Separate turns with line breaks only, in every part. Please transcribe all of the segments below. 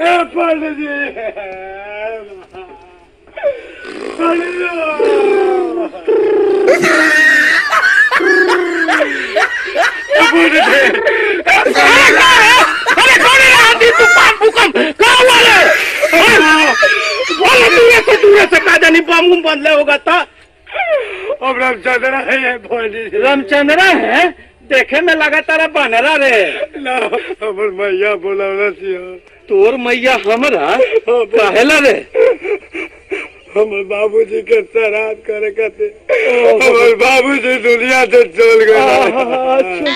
ए पंडित जी पंडित
अरे कौन है आंधी तूफ़ान भूकंप कहाँ वाले
अब रामचंद्र है जी
रामचंद्रा है? देखे में लगा तारा बनरा रे।
हमर मैया बोला
तोर मैया हमरा कहेला रे।
हमर बाबूजी के श्राद्ध करे खातिर। हमर बाबूजी दुनिया से चल गए।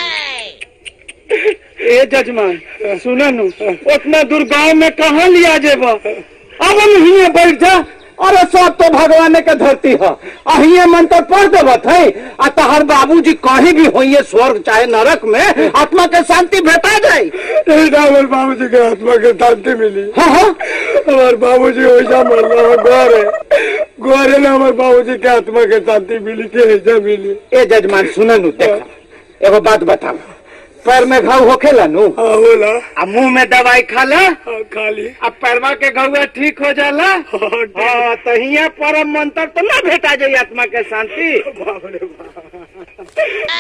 ए जजमान सुना नु उतना दूर गाँव में कहाँ लिया जेब? अब हम हिये बैठ जा अरे सब तो भगवान के धरती है। अहिए मंत्र पढ़ देवत है। आ तहर बाबूजी कहीं भी होइए स्वर्ग चाहे नरक में आत्मा के शांति भेटा जाए।
नहीं ना हमर बाबूजी के आत्मा के शांति मिली।
हाँ हाँ।
हमार बाबूजी वैसा मरला है गोर है गोर है ना हमार बाबूजी के आत्मा के शांति मिली के ऐसा मिली?
ए जजमान सुन देखा। एगो बात बताओ। पैर में घाव होखेला नु।
हाँ होला।
आ मुँह में दवाई खा ला।
खा खाली
अब पैरवा के घुआ ठीक हो जाला।
हाँ।
हाँ तो परम मंत्र तो ना भेटा जाए आत्मा के शांति।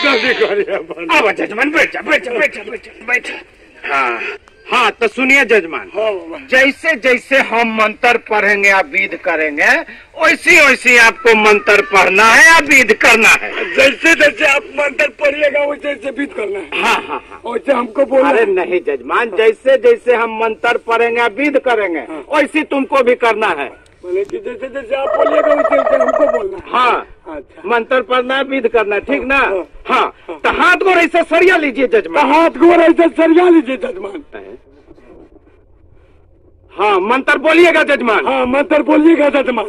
जल्दी करिए
अब जजमान बैठ जा बैठ जा बैठ जा बैठ जा। हाँ। हाँ तो सुनिए जजमान।
हाँ
जैसे जैसे हम मंत्र पढ़ेंगे या विध करेंगे वैसे वैसे आपको मंत्र पढ़ना है या विध करना है।
जैसे जैसे आप मंत्र पढ़िएगा वैसे वैसे बीत करना है।
हाँ हाँ हाँ।
वैसे हमको बोलना
अरे नहीं जजमान जैसे जैसे हम मंत्र पढ़ेंगे या विध करेंगे वैसे तुमको भी करना है।
जैसे जैसे आप बोलिएगा वैसे वैसे हमको बोलना हाँ। अच्छा।
मंत्र पढ़ना है विध करना है ठीक ना?
हाँ,
हाँ। तो हाथ को ऐसे सरिया लीजिए
तो
जजमान
हाथ गोर ऐसे सरिया लीजिए जजमान।
हाँ मंत्र बोलिएगा जजमान।
हाँ मंत्र बोलिएगा जजमान?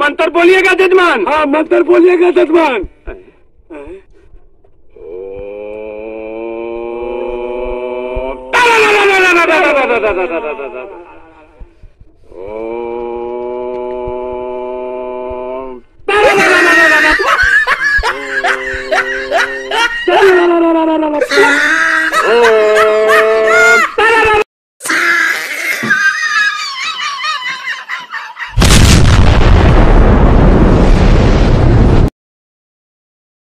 मंत्र बोलिएगा जजमान।
हाँ मंत्र बोलिएगा जजमान?
ओम